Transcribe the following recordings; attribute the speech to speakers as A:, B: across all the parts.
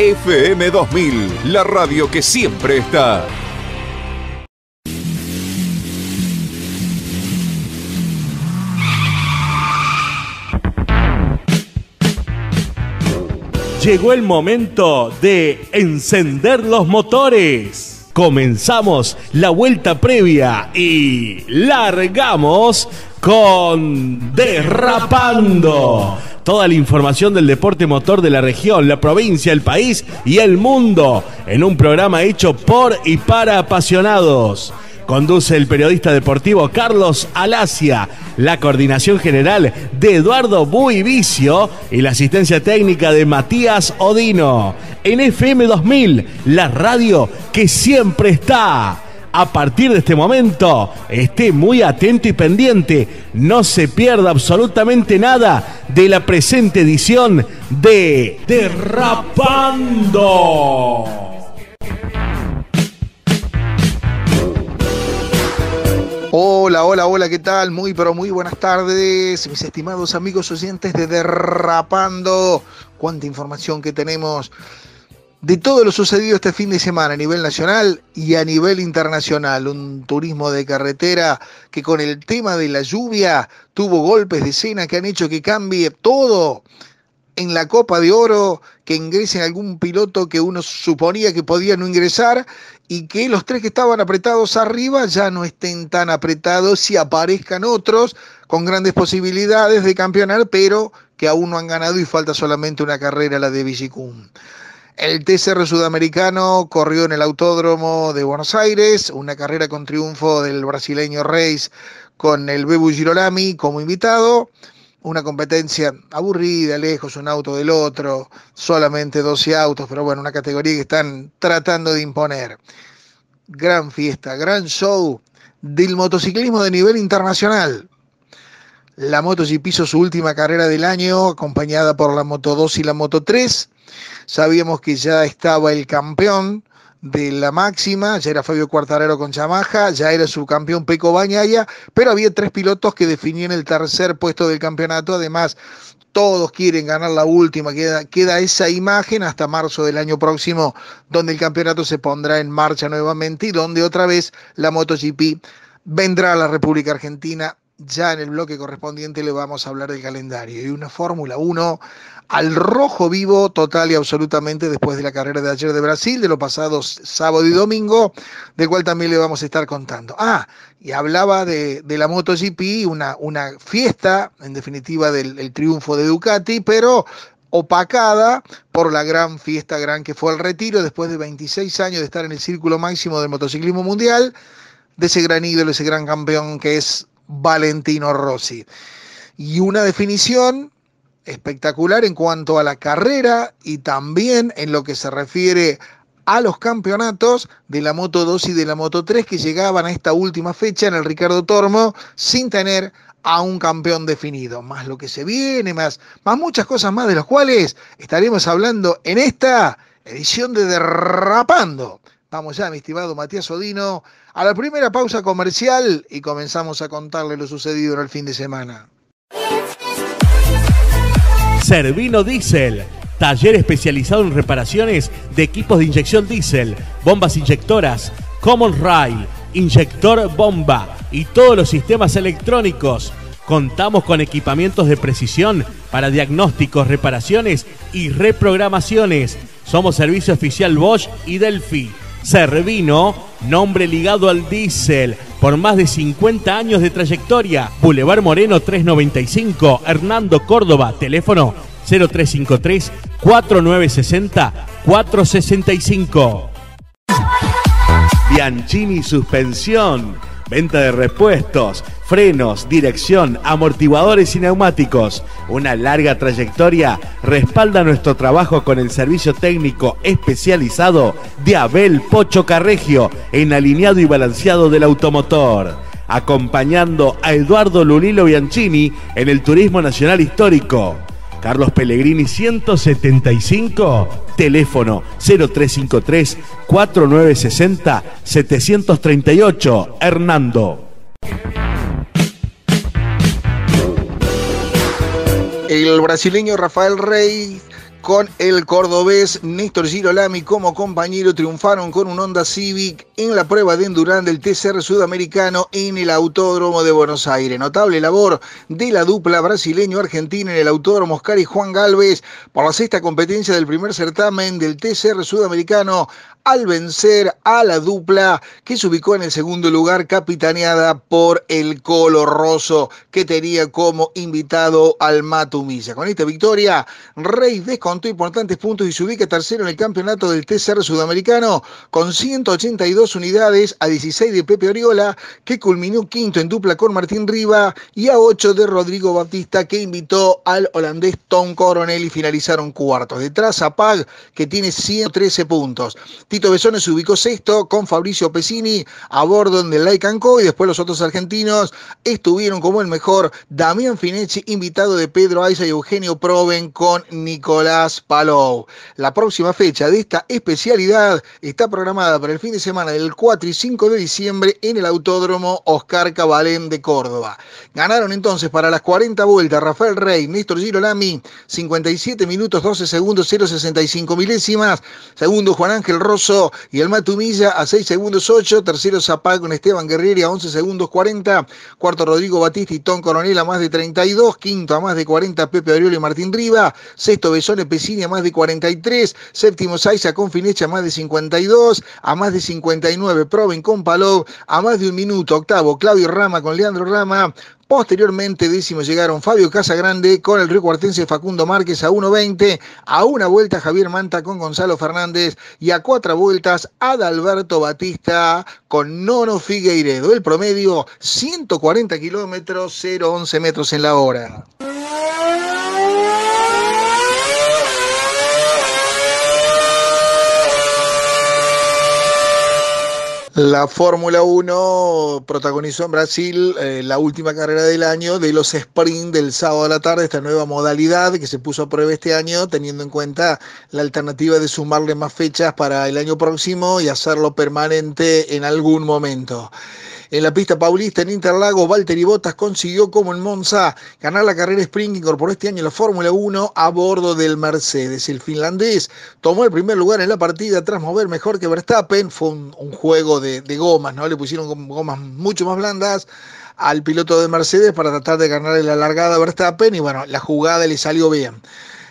A: FM 2000, la radio que siempre está.
B: Llegó el momento de encender los motores. Comenzamos la vuelta previa y largamos con Derrapando. Toda la información del deporte motor de la región, la provincia, el país y el mundo en un programa hecho por y para apasionados. Conduce el periodista deportivo Carlos Alacia, la coordinación general de Eduardo Buivicio y la asistencia técnica de Matías Odino. En FM 2000, la radio que siempre está. A partir de este momento, esté muy atento y pendiente. No se pierda absolutamente nada de la presente edición de Derrapando.
C: Hola, hola, hola, ¿qué tal? Muy, pero muy buenas tardes, mis estimados amigos oyentes de Derrapando. Cuánta información que tenemos de todo lo sucedido este fin de semana a nivel nacional y a nivel internacional. Un turismo de carretera que con el tema de la lluvia tuvo golpes de escena que han hecho que cambie todo en la Copa de Oro, que ingrese algún piloto que uno suponía que podía no ingresar y que los tres que estaban apretados arriba ya no estén tan apretados y aparezcan otros con grandes posibilidades de campeonar, pero que aún no han ganado y falta solamente una carrera, la de Villicum. El TCR sudamericano corrió en el Autódromo de Buenos Aires, una carrera con triunfo del brasileño Reis con el Bebu Girolami como invitado. Una competencia aburrida, lejos un auto del otro, solamente 12 autos, pero bueno, una categoría que están tratando de imponer. Gran fiesta, gran show del motociclismo de nivel internacional. La MotoGP hizo su última carrera del año, acompañada por la Moto 2 y la Moto 3. Sabíamos que ya estaba el campeón de la máxima, ya era Fabio Cuartararo con Yamaha, ya era su campeón Peco Bañaya, pero había tres pilotos que definían el tercer puesto del campeonato, además todos quieren ganar la última, queda, queda esa imagen hasta marzo del año próximo, donde el campeonato se pondrá en marcha nuevamente y donde otra vez la MotoGP vendrá a la República Argentina. Ya en el bloque correspondiente le vamos a hablar del calendario y una Fórmula 1 al rojo vivo total y absolutamente después de la carrera de ayer de Brasil, de los pasados sábado y domingo, del cual también le vamos a estar contando. Ah, y hablaba de, de la MotoGP, una, una fiesta, en definitiva, del el triunfo de Ducati, pero opacada por la gran fiesta gran que fue el retiro después de 26 años de estar en el círculo máximo del motociclismo mundial, de ese gran ídolo, ese gran campeón que es Valentino Rossi. Y una definición espectacular en cuanto a la carrera y también en lo que se refiere a los campeonatos de la Moto 2 y de la Moto 3 que llegaban a esta última fecha en el Ricardo Tormo sin tener a un campeón definido, más lo que se viene, más, más muchas cosas más de las cuales estaremos hablando en esta edición de Derrapando. Vamos ya, mi estimado Matías Odino, a la primera pausa comercial y comenzamos a contarle lo sucedido en el fin de semana.
B: Servino Diesel, taller especializado en reparaciones de equipos de inyección diésel, bombas inyectoras, Common Rail, inyector bomba y todos los sistemas electrónicos. Contamos con equipamientos de precisión para diagnósticos, reparaciones y reprogramaciones. Somos servicio oficial Bosch y Delphi. Servino, nombre ligado al diésel, por más de 50 años de trayectoria. Boulevard Moreno 395, Hernando Córdoba, teléfono 0353 4960 465. Bianchini Suspensión. Venta de repuestos, frenos, dirección, amortiguadores y neumáticos. Una larga trayectoria respalda nuestro trabajo con el servicio técnico especializado de Abel Pocho Carregio en alineado y balanceado del automotor. Acompañando a Eduardo Lulilo Bianchini en el Turismo Nacional Histórico. Carlos Pellegrini 175, teléfono 0353 4960 738, Hernando.
C: El brasileño Rafael Rey con el cordobés Néstor Girolami como compañero triunfaron con un Honda Civic en la prueba de Endurán del TCR sudamericano en el Autódromo de Buenos Aires. Notable labor de la dupla brasileño-argentina en el Autódromo Oscar y Juan Galvez por la sexta competencia del primer certamen del TCR sudamericano al vencer a la dupla que se ubicó en el segundo lugar capitaneada por el Colo Rosso que tenía como invitado al Matumilla. Con esta victoria, Rey descontó importantes puntos y se ubica tercero en el campeonato del TCR sudamericano con 182 unidades a 16 de Pepe Oriola que culminó quinto en dupla con Martín Riva y a 8 de Rodrigo Batista que invitó al holandés Tom Coronel y finalizaron cuartos. Detrás a Pag que tiene 113 puntos. Tito Besones se ubicó sexto con Fabricio Pesini a bordo del Laicanco y después los otros argentinos estuvieron como el mejor Damián Finecci, invitado de Pedro Aiza y Eugenio Proven con Nicolás Palou. La próxima fecha de esta especialidad está programada para el fin de semana del 4 y 5 de diciembre en el Autódromo Oscar Cabalén de Córdoba. Ganaron entonces para las 40 vueltas Rafael Rey, Néstor Girolami, 57 minutos 12 segundos 065 milésimas, segundo Juan Ángel Rosa y el Matumilla a 6 segundos 8, tercero Zapag con Esteban Guerrieri a 11 segundos 40, cuarto Rodrigo Batista y Tom Coronel a más de 32, quinto a más de 40 Pepe Oriol y Martín Riva, sexto Besone Pesini más de 43, séptimo Saiza con Finecha a más de 52, a más de 59 Proven con Palov a más de un minuto, octavo Claudio Rama con Leandro Rama, Posteriormente, décimo llegaron Fabio Casagrande con el Río Cuartense Facundo Márquez a 1.20, a una vuelta Javier Manta con Gonzalo Fernández y a cuatro vueltas Adalberto Batista con Nono Figueiredo. El promedio 140 kilómetros, 0.11 metros en la hora. La Fórmula 1 protagonizó en Brasil eh, la última carrera del año de los sprint del sábado a la tarde, esta nueva modalidad que se puso a prueba este año, teniendo en cuenta la alternativa de sumarle más fechas para el año próximo y hacerlo permanente en algún momento. En la pista paulista en Interlagos, Valtteri Bottas consiguió como en Monza ganar la carrera sprint que incorporó este año la Fórmula 1 a bordo del Mercedes. El finlandés tomó el primer lugar en la partida tras mover mejor que Verstappen. Fue un, juego de, gomas, ¿no? Le pusieron gomas mucho más blandas al piloto de Mercedes para tratar de ganar la largada a Verstappen y bueno, la jugada le salió bien.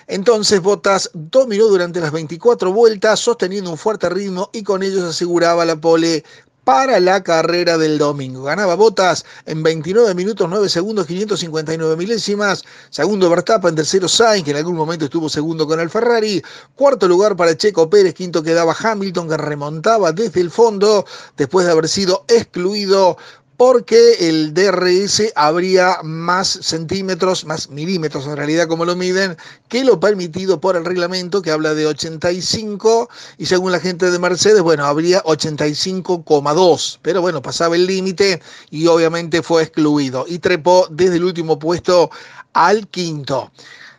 C: Entonces Bottas dominó durante las 24 vueltas, sosteniendo un fuerte ritmo y con ellos aseguraba la pole para la carrera del domingo. Ganaba Botas en 29 minutos 9 segundos 559 milésimas. Segundo Verstappen, tercero Sainz, que en algún momento estuvo segundo con el Ferrari. Cuarto lugar para Checo Pérez, quinto quedaba Hamilton, que remontaba desde el fondo después de haber sido excluido porque el DRS habría más centímetros, más milímetros en realidad como lo miden, que lo permitido por el reglamento que habla de 85 y según la gente de Mercedes, bueno, habría 85,2, pero bueno, pasaba el límite y obviamente fue excluido y trepó desde el último puesto al quinto.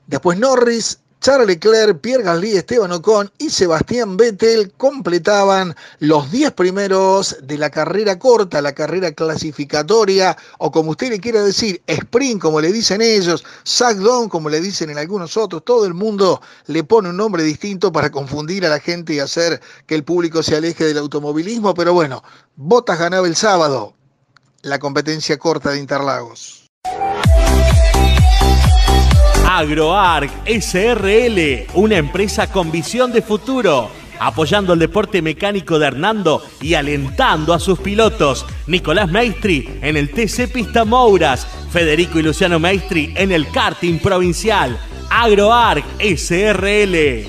C: Después Norris Charles Leclerc, Pierre Gasly, Esteban Ocon y Sebastián Vettel completaban los 10 primeros de la carrera corta, la carrera clasificatoria, o como usted le quiera decir, sprint, como le dicen ellos, sackdown, como le dicen en algunos otros. Todo el mundo le pone un nombre distinto para confundir a la gente y hacer que el público se aleje del automovilismo, pero bueno, Bottas ganaba el sábado la competencia corta de Interlagos.
B: AgroArc SRL, una empresa con visión de futuro, apoyando el deporte mecánico de Hernando y alentando a sus pilotos. Nicolás Maestri en el TC Pista Mouras, Federico y Luciano Maestri en el karting provincial. AgroArc SRL.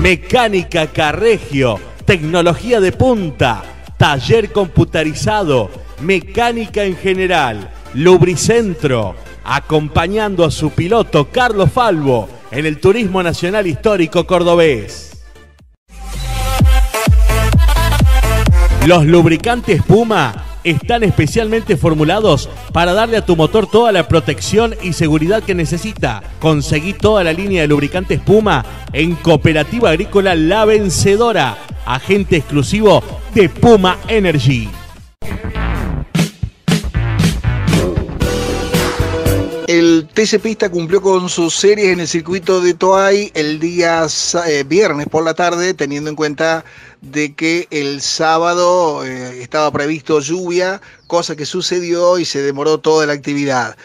B: Mecánica Carregio, tecnología de punta, taller computarizado, mecánica en general, lubricentro acompañando a su piloto Carlos Falvo en el Turismo Nacional Histórico Cordobés. Los lubricantes Puma están especialmente formulados para darle a tu motor toda la protección y seguridad que necesita. Conseguí toda la línea de lubricantes Puma en Cooperativa Agrícola La Vencedora, agente exclusivo de Puma Energy.
C: El TC Pista cumplió con sus series en el circuito de Toay el día eh, viernes por la tarde, teniendo en cuenta de que el sábado eh, estaba previsto lluvia, cosa que sucedió y se demoró toda la actividad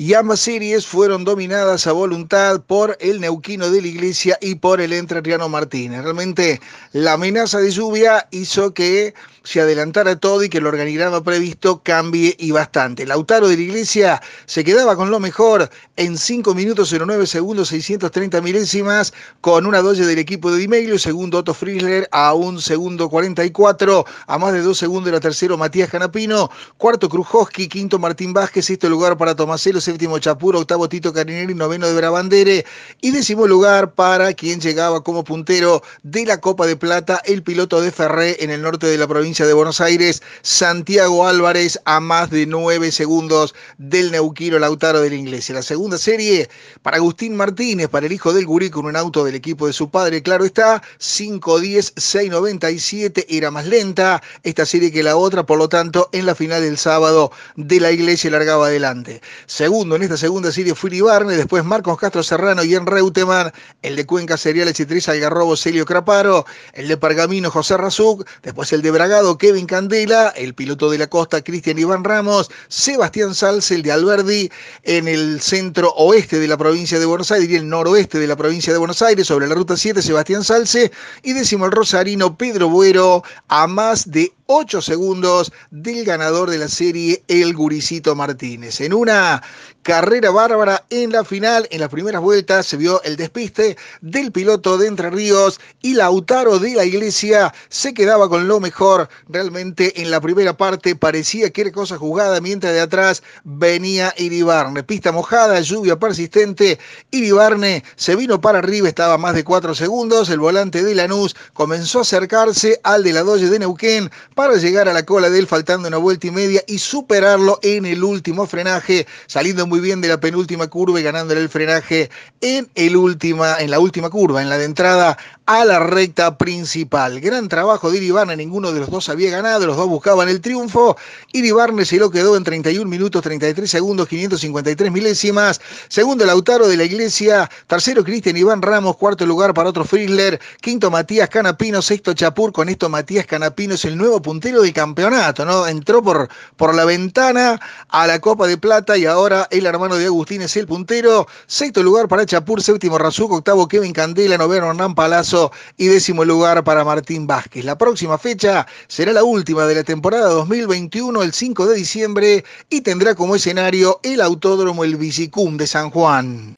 C: y ambas series fueron dominadas a voluntad por el Neuquino de la Iglesia y por el Entrerriano Martínez. Realmente la amenaza de lluvia hizo que se adelantara todo y que el organigrama previsto cambie y bastante. Lautaro de la Iglesia se quedaba con lo mejor en 5 minutos 09 segundos 630 milésimas con una doble del equipo de Di segundo Otto Friesler a un segundo 44, a más de dos segundos era tercero Matías Canapino, cuarto Krujowski, quinto Martín Vázquez, sexto lugar para Tomaselo, séptimo Chapuro, octavo Tito Carinelli, noveno de Brabandere y décimo lugar para quien llegaba como puntero de la Copa de Plata, el piloto de Ferré en el norte de la provincia de Buenos Aires, Santiago Álvarez a más de nueve segundos del Neuquino Lautaro de la Iglesia. La segunda serie para Agustín Martínez, para el hijo del Gurí con un auto del equipo de su padre, claro está, 5.10, 6.97, era más lenta esta serie que la otra, por lo tanto, en la final del sábado de la Iglesia largaba adelante. Segundo, en esta segunda serie fue Ibarne, después Marcos Castro Serrano y en Reutemann, el de Cuenca Cereales y Tres Algarrobo Celio Craparo, el de Pergamino José Razuk, después el de Kevin Candela, el piloto de la costa Cristian Iván Ramos, Sebastián Salce, el de Alberdi, en el centro oeste de la provincia de Buenos Aires y el noroeste de la provincia de Buenos Aires, sobre la ruta 7, Sebastián Salce, y décimo el rosarino Pedro Buero, a más de 8 segundos del ganador de la serie, el Guricito Martínez. En una carrera bárbara en la final, en las primeras vueltas se vio el despiste del piloto de Entre Ríos y Lautaro de la Iglesia se quedaba con lo mejor. Realmente en la primera parte parecía que era cosa jugada, mientras de atrás venía Iribarne. Pista mojada, lluvia persistente. Iribarne se vino para arriba, estaba más de 4 segundos. El volante de Lanús comenzó a acercarse al de la Dolle de Neuquén para llegar a la cola de él faltando una vuelta y media y superarlo en el último frenaje, saliendo muy bien de la penúltima curva y ganándole el frenaje en, el última, en la última curva, en la de entrada a la recta principal. Gran trabajo de Iribarne, ninguno de los dos había ganado, los dos buscaban el triunfo. Iribarne se lo quedó en 31 minutos 33 segundos 553 milésimas. Segundo Lautaro de la Iglesia, tercero Cristian Iván Ramos, cuarto lugar para otro Frizzler, quinto Matías Canapino, sexto Chapur. Con esto Matías Canapino es el nuevo puntero del campeonato, ¿no? Entró por, por la ventana a la Copa de Plata y ahora el hermano de Agustín es el puntero. Sexto lugar para Chapur, séptimo Razuco, octavo Kevin Candela, noveno Hernán Palazzo y décimo lugar para Martín Vázquez. La próxima fecha será la última de la temporada 2021, el 5 de diciembre, y tendrá como escenario el Autódromo El Bicicum de San Juan.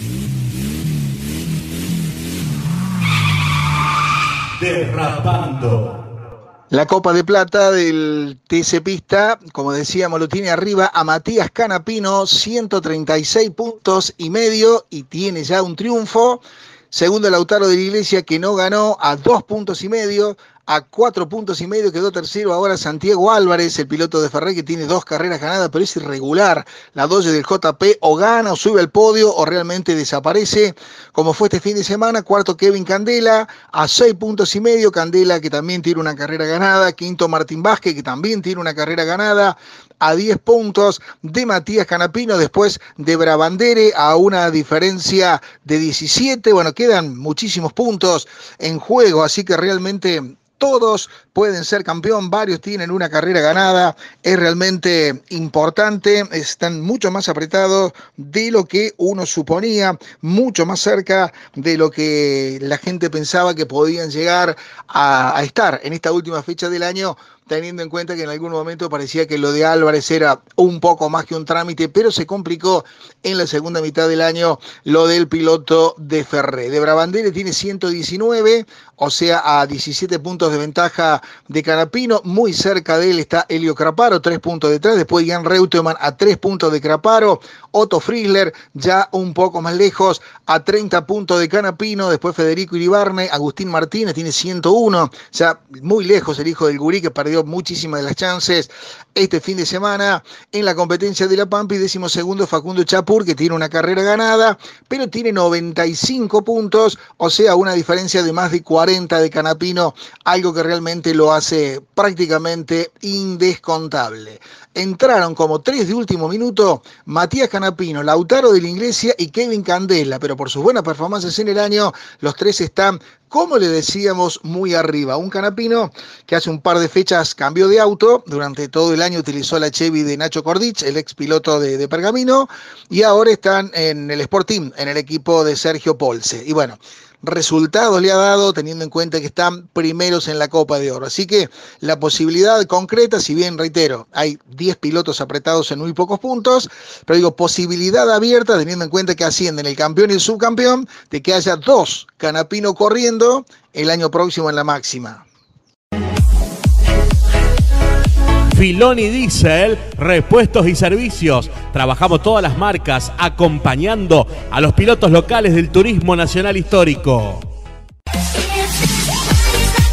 C: Derrapando. La Copa de Plata del TC Pista, como decíamos, lo tiene arriba a Matías Canapino, 136 puntos y medio y tiene ya un triunfo. Segundo, Lautaro de la Iglesia, que no ganó a dos puntos y medio a cuatro puntos y medio, quedó tercero ahora Santiago Álvarez, el piloto de Ferré que tiene dos carreras ganadas, pero es irregular. La doble del JP o gana o sube al podio o realmente desaparece, como fue este fin de semana. Cuarto Kevin Candela, a seis puntos y medio, Candela que también tiene una carrera ganada. Quinto Martín Vázquez, que también tiene una carrera ganada, a 10 puntos de Matías Canapino, después de Brabandere a una diferencia de 17. Bueno, quedan muchísimos puntos en juego, así que realmente todos pueden ser campeón, varios tienen una carrera ganada, es realmente importante, están mucho más apretados de lo que uno suponía, mucho más cerca de lo que la gente pensaba que podían llegar a, a estar en esta última fecha del año teniendo en cuenta que en algún momento parecía que lo de Álvarez era un poco más que un trámite, pero se complicó en la segunda mitad del año lo del piloto de Ferré. De Brabandere tiene 119, o sea, a 17 puntos de ventaja de Canapino. Muy cerca de él está Helio Craparo, 3 puntos detrás. Después Jan Reutemann a 3 puntos de Craparo. Otto Friesler ya un poco más lejos, a 30 puntos de Canapino. Después Federico Iribarne, Agustín Martínez tiene 101, o sea, muy lejos el hijo del Gurí que perdió muchísimas de las chances este fin de semana en la competencia de La Pampa y décimo segundo Facundo Chapur que tiene una carrera ganada, pero tiene 95 puntos, o sea, una diferencia de más de 40 de Canapino, algo que realmente lo hace prácticamente indescontable. Entraron como tres de último minuto Matías Canapino Canapino, Lautaro de la Iglesia y Kevin Candela, pero por sus buenas performances en el año, los tres están como le decíamos, muy arriba. Un canapino que hace un par de fechas cambió de auto, durante todo el año utilizó la Chevy de Nacho Cordich, el ex piloto de, de Pergamino, y ahora están en el Sport Team, en el equipo de Sergio Polse. Y bueno, resultados le ha dado, teniendo en cuenta que están primeros en la Copa de Oro. Así que la posibilidad concreta, si bien reitero, hay 10 pilotos apretados en muy pocos puntos, pero digo, posibilidad abierta, teniendo en cuenta que ascienden el campeón y el subcampeón, de que haya dos Canapino corriendo el año próximo en la máxima.
B: Filoni Diesel, repuestos y servicios. Trabajamos todas las marcas acompañando a los pilotos locales del turismo nacional histórico.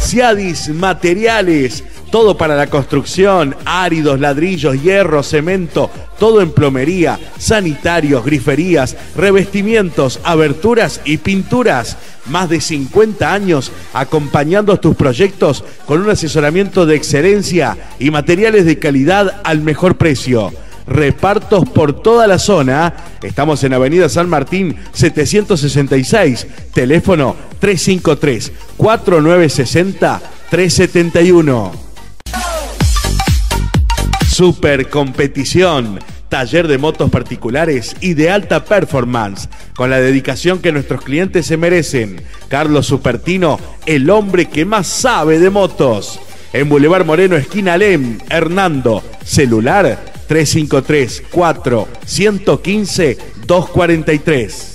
B: Ciadis Materiales, todo para la construcción, áridos, ladrillos, hierro, cemento, todo en plomería, sanitarios, griferías, revestimientos, aberturas y pinturas más de 50 años acompañando tus proyectos con un asesoramiento de excelencia y materiales de calidad al mejor precio. Repartos por toda la zona. Estamos en Avenida San Martín 766, teléfono 353 4960 371. Super competición taller de motos particulares y de alta performance, con la dedicación que nuestros clientes se merecen. Carlos Supertino, el hombre que más sabe de motos. En Boulevard Moreno, esquina Lem, Hernando, celular 353 4 115 243.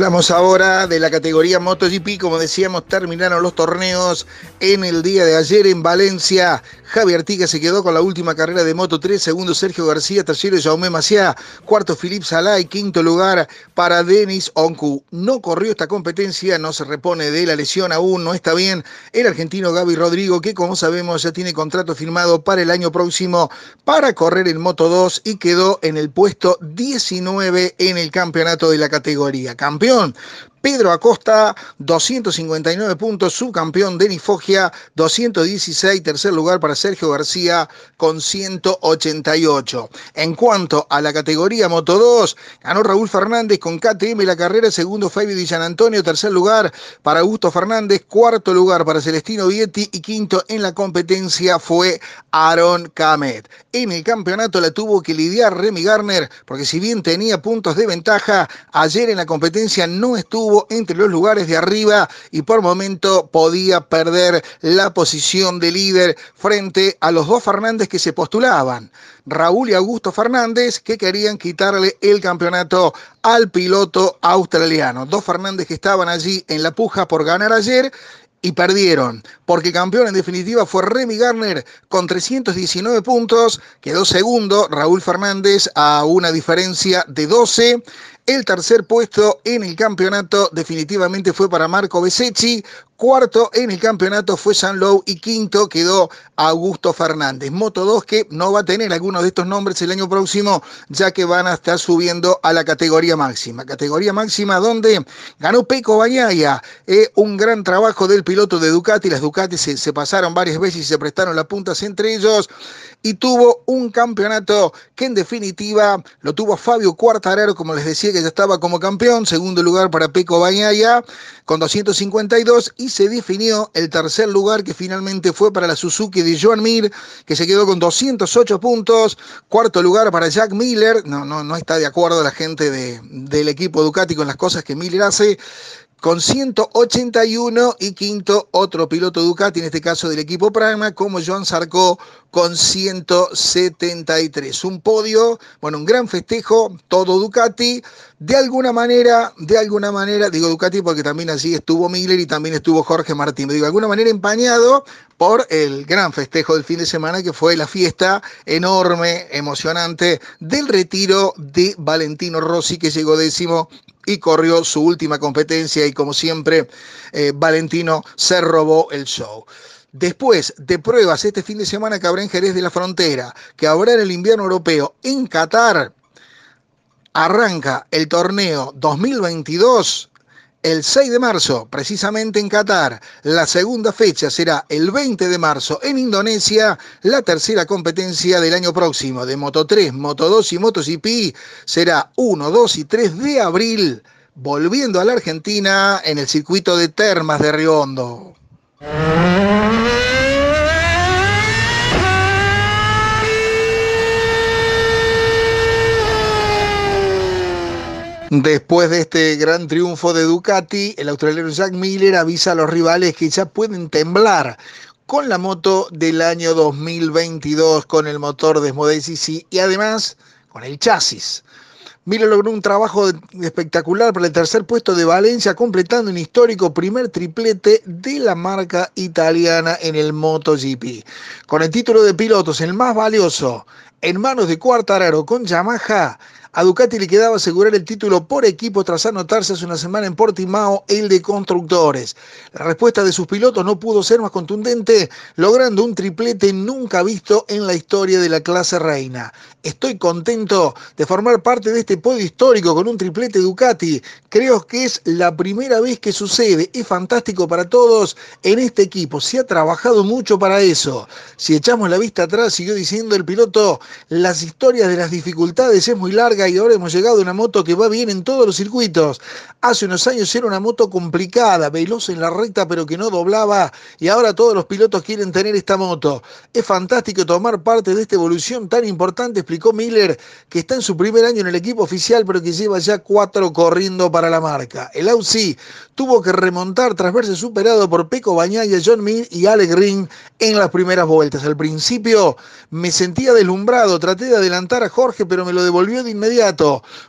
C: Hablamos ahora de la categoría MotoGP. Como decíamos, terminaron los torneos en el día de ayer en Valencia. Javier Artiga se quedó con la última carrera de Moto 3. Segundo, Sergio García. Tercero, Jaume Maciá. Cuarto, Philippe Salai. Quinto lugar para Denis Oncu. No corrió esta competencia, no se repone de la lesión aún, no está bien. El argentino Gaby Rodrigo, que como sabemos ya tiene contrato firmado para el año próximo para correr en Moto 2 y quedó en el puesto 19 en el campeonato de la categoría. Campeón Pedro Acosta, 259 puntos, subcampeón Denis Foggia, 216, tercer lugar para Sergio García con 188. En cuanto a la categoría Moto 2, ganó Raúl Fernández con KTM la carrera, segundo Fabio Di Antonio, tercer lugar para Augusto Fernández, cuarto lugar para Celestino Vietti y quinto en la competencia fue Aaron Camet. En el campeonato la tuvo que lidiar Remy Garner, porque si bien tenía puntos de ventaja, ayer en la competencia no estuvo entre los lugares de arriba y por momento podía perder la posición de líder frente a los dos Fernández que se postulaban. Raúl y Augusto Fernández que querían quitarle el campeonato al piloto australiano. Dos Fernández que estaban allí en la puja por ganar ayer y perdieron, porque campeón en definitiva fue Remy Garner con 319 puntos, quedó segundo Raúl Fernández a una diferencia de 12, el tercer puesto en el campeonato definitivamente fue para Marco Besecchi. Cuarto en el campeonato fue San Low y quinto quedó Augusto Fernández. Moto 2 que no va a tener algunos de estos nombres el año próximo ya que van a estar subiendo a la categoría máxima. Categoría máxima donde ganó Peco Bañaya. Eh, un gran trabajo del piloto de Ducati. Las Ducati se, se pasaron varias veces y se prestaron las puntas entre ellos y tuvo un campeonato que en definitiva lo tuvo Fabio Cuartararo, como les decía que ya estaba como campeón, segundo lugar para Peco Bañaya con 252 y se definió el tercer lugar que finalmente fue para la Suzuki de Joan Mir, que se quedó con 208 puntos, cuarto lugar para Jack Miller, no, no, no está de acuerdo la gente de, del equipo Ducati con las cosas que Miller hace, con 181 y quinto otro piloto Ducati, en este caso del equipo Prama, como Joan Sarko con 173. Un podio, bueno, un gran festejo, todo Ducati. De alguna manera, de alguna manera, digo Ducati porque también así estuvo Miller y también estuvo Jorge Martín. Digo, de alguna manera empañado por el gran festejo del fin de semana que fue la fiesta enorme, emocionante del retiro de Valentino Rossi que llegó décimo y corrió su última competencia y como siempre eh, Valentino se robó el show. Después de pruebas este fin de semana que en Jerez de la Frontera, que habrá en el invierno europeo en Qatar, arranca el torneo 2022 el 6 de marzo, precisamente en Qatar. La segunda fecha será el 20 de marzo en Indonesia. La tercera competencia del año próximo de Moto 3, Moto 2 y MotoGP será 1, 2 y 3 de abril, volviendo a la Argentina en el circuito de Termas de Río Después de este gran triunfo de Ducati, el australiano Jack Miller avisa a los rivales que ya pueden temblar con la moto del año 2022 con el motor de y además con el chasis. Miller logró un trabajo espectacular para el tercer puesto de Valencia, completando un histórico primer triplete de la marca italiana en el MotoGP. Con el título de pilotos, el más valioso, en manos de Cuartararo con Yamaha, a Ducati le quedaba asegurar el título por equipo tras anotarse hace una semana en Portimao el de constructores. La respuesta de sus pilotos no pudo ser más contundente, logrando un triplete nunca visto en la historia de la clase reina. Estoy contento de formar parte de este podio histórico con un triplete Ducati. Creo que es la primera vez que sucede. Es fantástico para todos en este equipo. Se ha trabajado mucho para eso. Si echamos la vista atrás, siguió diciendo el piloto, las historias de las dificultades es muy larga y ahora hemos llegado a una moto que va bien en todos los circuitos. Hace unos años era una moto complicada, veloz en la recta pero que no doblaba y ahora todos los pilotos quieren tener esta moto. Es fantástico tomar parte de esta evolución tan importante, explicó Miller, que está en su primer año en el equipo oficial pero que lleva ya cuatro corriendo para la marca. El Aussie tuvo que remontar tras verse superado por Peco Bañaya, John Mill y Alec Ring en las primeras vueltas. Al principio me sentía deslumbrado, traté de adelantar a Jorge pero me lo devolvió de inmediato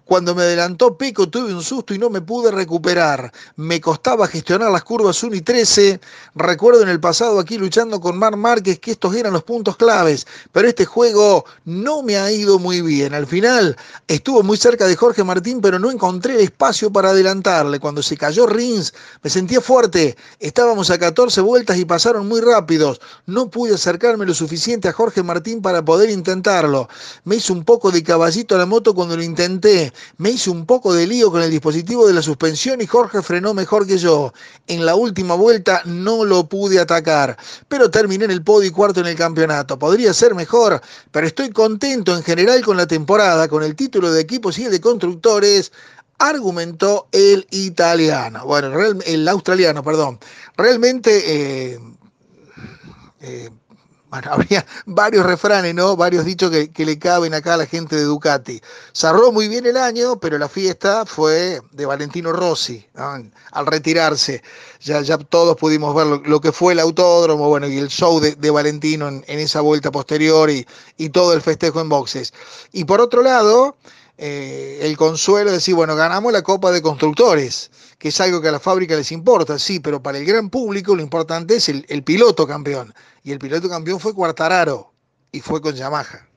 C: cuando me adelantó Pico tuve un susto y no me pude recuperar. Me costaba gestionar las curvas 1 y 13. Recuerdo en el pasado aquí luchando con Mar Márquez que estos eran los puntos claves, pero este juego no me ha ido muy bien. Al final estuvo muy cerca de Jorge Martín, pero no encontré el espacio para adelantarle. Cuando se cayó Rins, me sentía fuerte. Estábamos a 14 vueltas y pasaron muy rápidos. No pude acercarme lo suficiente a Jorge Martín para poder intentarlo. Me hizo un poco de caballito a la moto cuando lo intenté. Me hice un poco de lío con el dispositivo de la suspensión y Jorge frenó mejor que yo. En la última vuelta no lo pude atacar, pero terminé en el podio y cuarto en el campeonato. Podría ser mejor, pero estoy contento en general con la temporada, con el título de equipos y el de constructores argumentó el italiano, bueno, el australiano, perdón. Realmente eh, eh, bueno, habría varios refranes, ¿no? Varios dichos que, le caben acá a la gente de Ducati. Cerró muy bien el año, pero la fiesta fue de Valentino Rossi, al retirarse. Ya, ya todos pudimos ver lo, que fue el autódromo, bueno, y el show de, Valentino en, esa vuelta posterior y, y todo el festejo en boxes. Y por otro lado, eh, el consuelo de decir, bueno, ganamos la Copa de Constructores, que es algo que a la fábrica les importa, sí, pero para el gran público lo importante es el, piloto campeón. Y el piloto campeón fue Cuartararo y fue con Yamaha.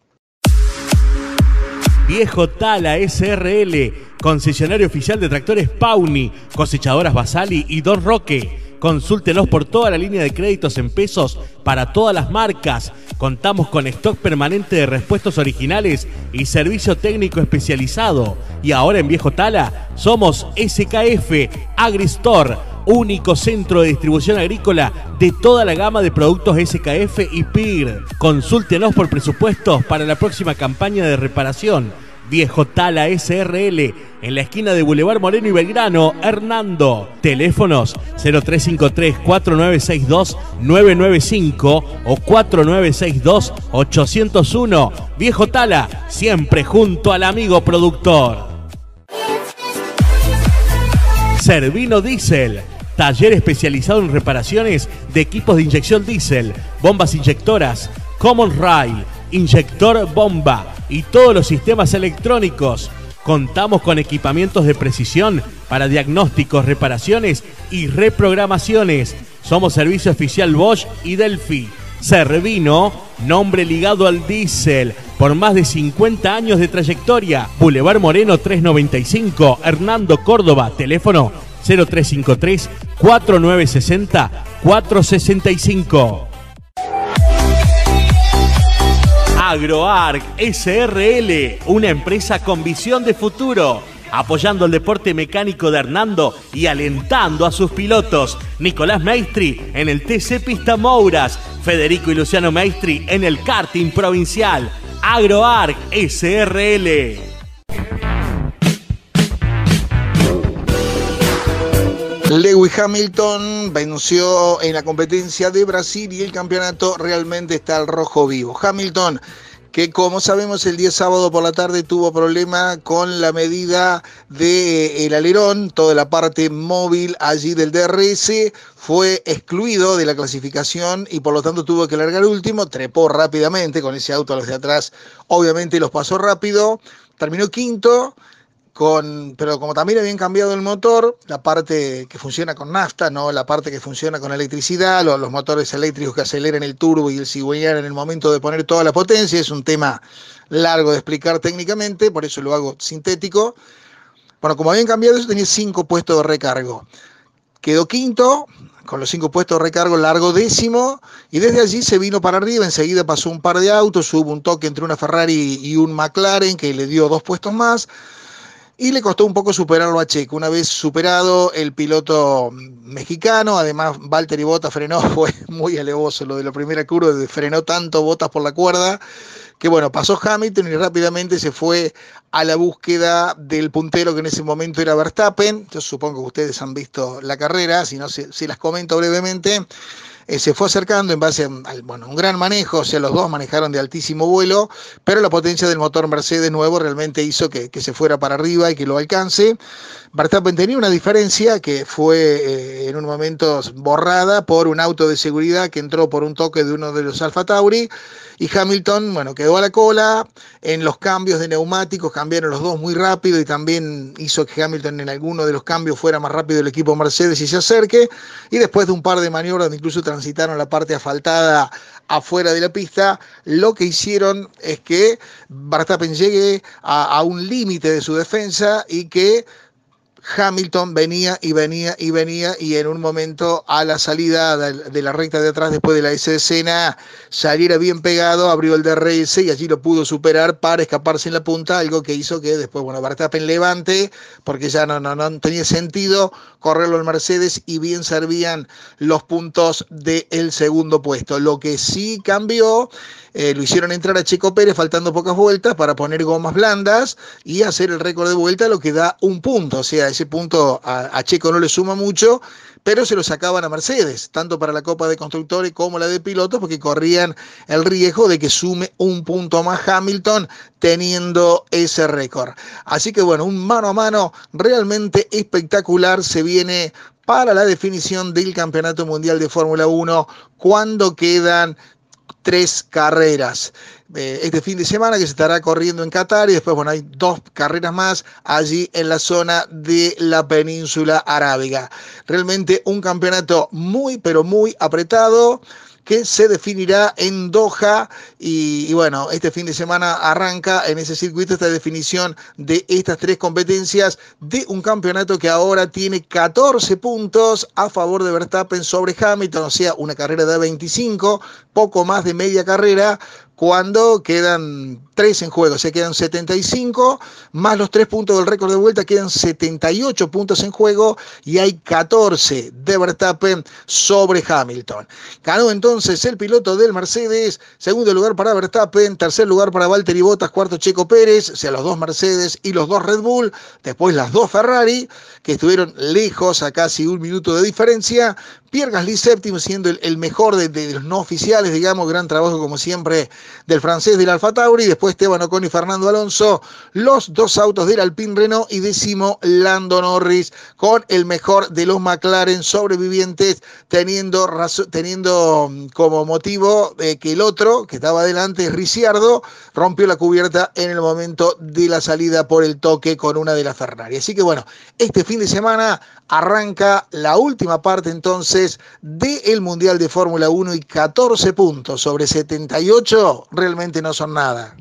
B: Viejo Tala SRL, concesionario oficial de tractores Pauni, cosechadoras Basali y Don Roque. Consúltenos por toda la línea de créditos en pesos para todas las marcas. Contamos con stock permanente de repuestos originales y servicio técnico especializado. Y ahora en Viejo Tala somos SKF Agristore, único centro de distribución agrícola de toda la gama de productos SKF y PIR. Consúltenos por presupuestos para la próxima campaña de reparación Viejo Tala SRL, en la esquina de Boulevard Moreno y Belgrano, Hernando. Teléfonos 0353-4962-995 o 4962-801. Viejo Tala, siempre junto al amigo productor. Servino Diesel. Taller especializado en reparaciones de equipos de inyección diésel, bombas inyectoras, Common Rail, inyector bomba y todos los sistemas electrónicos. Contamos con equipamientos de precisión para diagnósticos, reparaciones y reprogramaciones. Somos servicio oficial Bosch y Delphi. Servino, nombre ligado al diésel, por más de 50 años de trayectoria. Boulevard Moreno 395, Hernando Córdoba, teléfono 0353 4960 465. AgroArc SRL, una empresa con visión de futuro apoyando el deporte mecánico de Hernando y alentando a sus pilotos. Nicolás Maestri en el TC Pista Mouras, Federico y Luciano Maestri en el karting provincial, AgroArc SRL.
C: Lewis Hamilton venció en la competencia de Brasil y el campeonato realmente está al rojo vivo. Hamilton, que como sabemos el día sábado por la tarde tuvo problema con la medida del el alerón, toda la parte móvil allí del DRS, fue excluido de la clasificación y por lo tanto tuvo que largar último, trepó rápidamente con ese auto a los de atrás, obviamente los pasó rápido, terminó quinto pero como también habían cambiado el motor, la parte que funciona con nafta, no la parte que funciona con electricidad, los, los motores eléctricos que aceleran el turbo y el cigüeñar en el momento de poner toda la potencia, es un tema largo de explicar técnicamente, por eso lo hago sintético. Bueno, como habían cambiado eso, tenía cinco puestos de recargo. Quedó quinto, con los cinco puestos de recargo largo décimo, y desde allí se vino para arriba, enseguida pasó un par de autos, hubo un toque entre una Ferrari y un McLaren que le dio dos puestos más, y le costó un poco superarlo a Checo. Una vez superado el piloto mexicano, además Valtteri Bottas frenó, fue muy alevoso lo de la primera curva, frenó tanto Bottas por la cuerda, que bueno, pasó Hamilton y rápidamente se fue a la búsqueda del puntero que en ese momento era Verstappen. Yo supongo que ustedes han visto la carrera, si no, si, las comento brevemente. Eh, se fue acercando en base a bueno, un gran manejo, o sea, los dos manejaron de altísimo vuelo, pero la potencia del motor Mercedes nuevo realmente hizo que, que se fuera para arriba y que lo alcance. Verstappen tenía una diferencia que fue eh, en un momento borrada por un auto de seguridad que entró por un toque de uno de los Alfa Tauri y Hamilton, bueno, quedó a la cola. En los cambios de neumáticos cambiaron los dos muy rápido y también hizo que Hamilton en alguno de los cambios fuera más rápido el equipo Mercedes y se acerque. Y después de un par de maniobras incluso transitaron la parte asfaltada afuera de la pista, lo que hicieron es que Verstappen llegue a un límite de su defensa y que Hamilton venía y venía y venía y en un momento a la salida de la recta de atrás después de la S escena saliera bien pegado, abrió el DRS y allí lo pudo superar para escaparse en la punta, algo que hizo que después, bueno, Verstappen levante porque ya no, no, no tenía sentido correrlo en Mercedes y bien servían los puntos del segundo puesto. Lo que sí cambió eh, lo hicieron entrar a Checo Pérez faltando pocas vueltas para poner gomas blandas y hacer el récord de vuelta, lo que da un punto. O sea, ese punto a, Checo no le suma mucho, pero se lo sacaban a Mercedes, tanto para la Copa de Constructores como la de Pilotos, porque corrían el riesgo de que sume un punto más Hamilton teniendo ese récord. Así que bueno, un mano a mano realmente espectacular se viene para la definición del Campeonato Mundial de Fórmula 1 cuando quedan tres carreras. Eh, este fin de semana que se estará corriendo en Qatar y después, bueno, hay dos carreras más allí en la zona de la península arábiga. Realmente un campeonato muy, pero muy apretado que se definirá en Doha y, bueno, este fin de semana arranca en ese circuito esta definición de estas tres competencias de un campeonato que ahora tiene 14 puntos a favor de Verstappen sobre Hamilton, o sea, una carrera de 25, poco más de media carrera, cuando quedan tres en juego, o sea, quedan 75, más los tres puntos del récord de vuelta, quedan 78 puntos en juego y hay 14 de Verstappen sobre Hamilton. Ganó entonces el piloto del Mercedes, segundo lugar para Verstappen, tercer lugar para Valtteri Bottas, cuarto Checo Pérez, o sea, los dos Mercedes y los dos Red Bull, después las dos Ferrari, que estuvieron lejos a casi un minuto de diferencia, Pierre Gasly séptimo, siendo el, mejor de, los no oficiales, digamos, gran trabajo como siempre del francés del Alfa Tauri, después Esteban Ocon y Fernando Alonso, los dos autos del Alpine Renault y décimo Lando Norris con el mejor de los McLaren sobrevivientes, teniendo, teniendo mm, como motivo eh, que el otro, que estaba adelante, Ricciardo, rompió la cubierta en el momento de la salida por el toque con una de las Ferrari. Así que bueno, este fin de semana arranca la última parte entonces del Mundial de Fórmula 1 y 14 puntos sobre 78 realmente no son nada.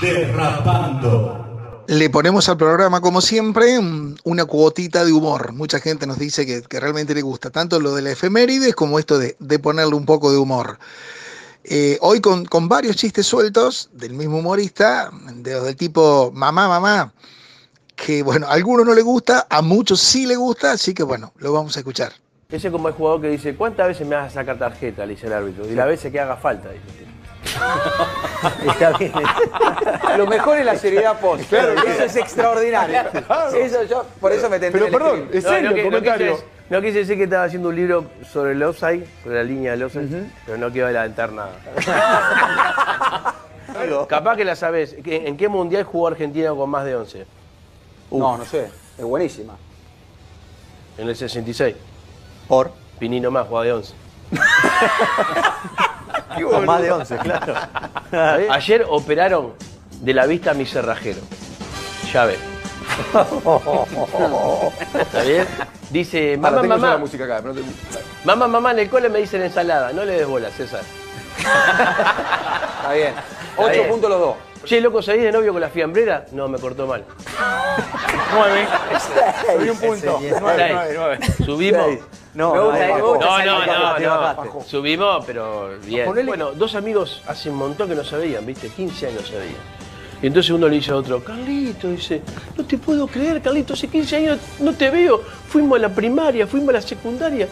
B: Derrapando.
C: Le ponemos al programa, como siempre, una cuotita de humor. Mucha gente nos dice que, realmente le gusta tanto lo de la efemérides como esto de, de ponerle un poco de humor. Eh, hoy con, con, varios chistes sueltos del mismo humorista, de, del tipo mamá, mamá, que bueno, a algunos no le gusta, a muchos sí le gusta, así que bueno, lo vamos a escuchar.
D: Ese como el jugador que dice, ¿cuántas veces me vas a sacar tarjeta? Le dice el árbitro. Y la veces que haga falta, dice.
E: Está bien. Lo mejor es la seriedad post.
F: Claro,
E: eso es extraordinario. Eso yo, por eso me tenté
F: Pero perdón, es serio
D: no,
F: el
D: no,
F: comentario.
D: quise, no quise decir que estaba haciendo un libro sobre el offside, sobre la línea del offside, pero no quiero adelantar nada. Capaz que la sabes. ¿En qué mundial jugó Argentina con más de 11?
E: No, no sé. Es buenísima.
D: En el 66.
E: ¿Por?
D: Pinino más jugaba de 11.
E: Con más de 11, claro.
D: Ayer operaron de la vista a mi cerrajero. Ya ves. ¿Está bien? Dice,
F: Ahora
D: mamá, mamá,
F: música acá. pero no te-
D: mamá, mamá, en el cole me dicen ensalada. No le des bola, César.
E: Está bien.
D: Está
E: 8
D: bien.
E: puntos los dos.
D: Che, loco, ¿salís de novio con la fiambrera? No, me cortó mal.
E: Subí un punto.
D: Seis. Subimos.
E: No, no.
D: No, no, no. Subimos, pero bien.
E: Ponele-
D: Bueno, dos amigos hace un montón que no se veían, ¿viste? 15 años se veían. Y entonces uno le dice a otro, Carlito, dice, no te puedo creer, Carlito, hace 15 años no te veo. Fuimos a la primaria, fuimos a la secundaria.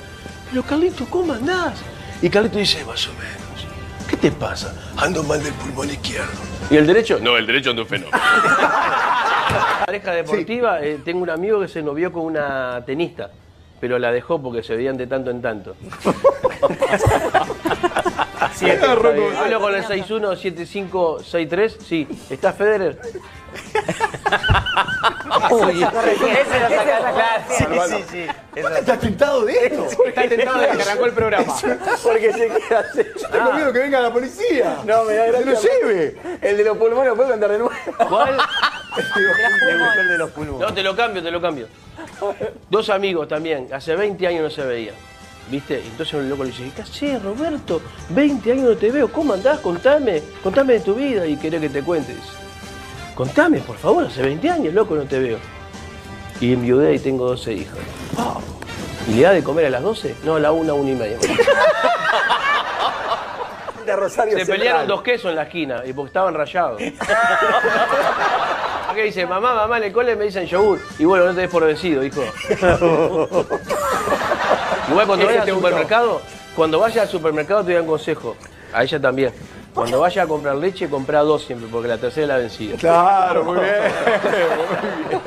D: Pero Carlito, ¿cómo andás? Y Carlito dice, más o menos. ¿Qué te pasa? Ando mal del pulmón izquierdo. ¿Y el derecho? No, el derecho ando fenómeno. Pareja deportiva, eh, tengo un amigo que se novió con una tenista, pero la dejó porque se veían de tanto en tanto. Siete, está bien. Hablo con el 617563, sí. ¿Está Federer?
E: Sí, sí, sí.
F: ¿Estás tentado de esto?
E: Está tentado de que arrancó el programa. Porque se queda así.
F: Tengo miedo que venga la policía.
E: No, me da
F: ¡Se lo
E: gracia.
F: lleve!
E: El de los pulmones puede andar de nuevo.
D: ¿Cuál?
E: El de los pulmones.
D: No, te lo cambio, te lo cambio. Dos amigos también, hace 20 años no se veían. ¿Viste? Entonces el loco le dice, ¿qué haces, Roberto? 20 años no te veo, ¿cómo andás? Contame, contame de tu vida y querés que te cuentes. Contame, por favor, hace 20 años, loco, no te veo. Y enviudé y tengo 12 hijos. ¿Y le da de comer a las 12? No, a la 1, 1 y media.
E: De Rosario
D: Se
E: Central.
D: pelearon dos quesos en la esquina y porque estaban rayados. ¿Qué dice? Mamá, mamá, en el cole me dicen yogur. Y bueno, no te des por vencido, hijo. Igual cuando vayas al supermercado, cuando vayas al supermercado te doy un consejo. A ella también. Cuando vayas a comprar leche, compra dos siempre, porque la tercera es la vencida.
F: Claro, muy bien.